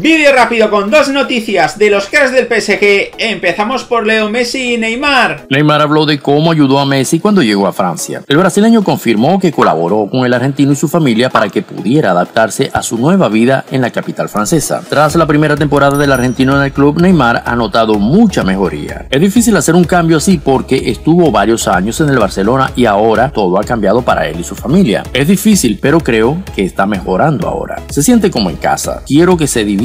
Vídeo rápido con dos noticias de los cracks del PSG. Empezamos por Leo Messi y Neymar. Neymar habló de cómo ayudó a Messi cuando llegó a Francia. El brasileño confirmó que colaboró con el argentino y su familia para que pudiera adaptarse a su nueva vida en la capital francesa. Tras la primera temporada del argentino en el club, Neymar ha notado mucha mejoría. Es difícil hacer un cambio así porque estuvo varios años en el Barcelona y ahora todo ha cambiado para él y su familia. Es difícil, pero creo que está mejorando ahora. Se siente como en casa. Quiero que se divida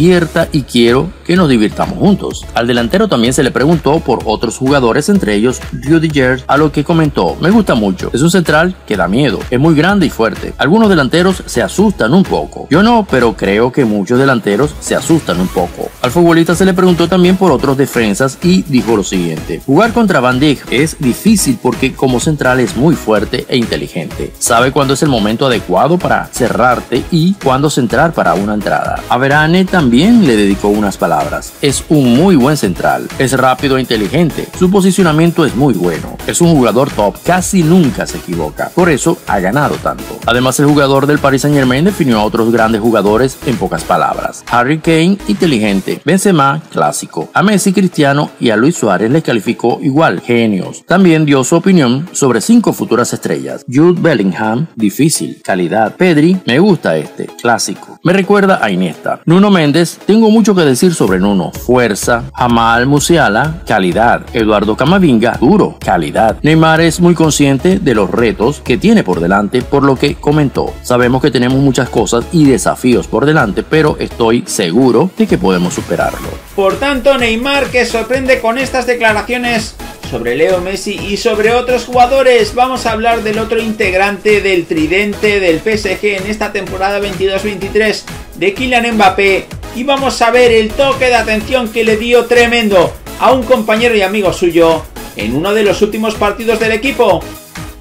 y quiero que nos divirtamos juntos. Al delantero también se le preguntó por otros jugadores, entre ellos Rudy Gers, a lo que comentó, me gusta mucho, es un central que da miedo, es muy grande y fuerte. Algunos delanteros se asustan un poco. Yo no, pero creo que muchos delanteros se asustan un poco. Al futbolista se le preguntó también por otros defensas y dijo lo siguiente, jugar contra Van Dijk es difícil porque como central es muy fuerte e inteligente. Sabe cuándo es el momento adecuado para cerrarte y cuándo centrar para una entrada. A Verane también también le dedicó unas palabras. Es un muy buen central, es rápido e inteligente, su posicionamiento es muy bueno, es un jugador top, casi nunca se equivoca, por eso ha ganado tanto. Además el jugador del Paris Saint Germain definió a otros grandes jugadores en pocas palabras. Harry Kane, inteligente, Benzema, clásico. A Messi, Cristiano y a Luis Suárez les calificó igual, genios. También dio su opinión sobre cinco futuras estrellas. Jude Bellingham, difícil, calidad. Pedri, me gusta este, clásico. Me recuerda a Iniesta. Nuno Mendes, tengo mucho que decir sobre Nuno. Fuerza. Jamal Musiala, calidad. Eduardo Camavinga, duro, calidad. Neymar es muy consciente de los retos que tiene por delante, por lo que comentó. Sabemos que tenemos muchas cosas y desafíos por delante, pero estoy seguro de que podemos superarlo. Por tanto, Neymar que sorprende con estas declaraciones sobre Leo Messi y sobre otros jugadores. Vamos a hablar del otro integrante del tridente del PSG en esta temporada 22-23 de Kylian Mbappé y vamos a ver el toque de atención que le dio tremendo a un compañero y amigo suyo en uno de los últimos partidos del equipo.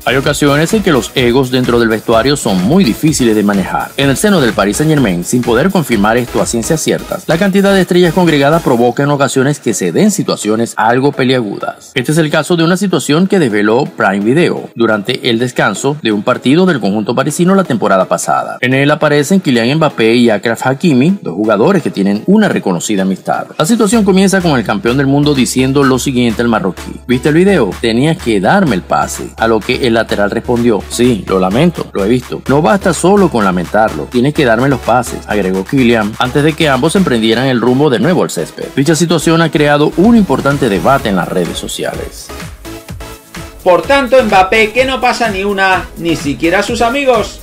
Hay ocasiones en que los egos dentro del vestuario son muy difíciles de manejar. En el seno del Paris Saint Germain, sin poder confirmar esto a ciencias ciertas, la cantidad de estrellas congregadas provoca en ocasiones que se den situaciones algo peliagudas. Este es el caso de una situación que desveló Prime Video durante el descanso de un partido del conjunto parisino la temporada pasada. En él aparecen Kylian Mbappé y Akraf Hakimi, dos jugadores que tienen una reconocida amistad. La situación comienza con el campeón del mundo diciendo lo siguiente al marroquí. ¿Viste el video? Tenías que darme el pase. A lo que el lateral respondió, sí, lo lamento, lo he visto. No basta solo con lamentarlo, tienes que darme los pases, agregó Kylian, antes de que ambos emprendieran el rumbo de nuevo al césped. Dicha situación ha creado un importante debate en las redes sociales. Por tanto, Mbappé que no pasa ni una, ni siquiera sus amigos.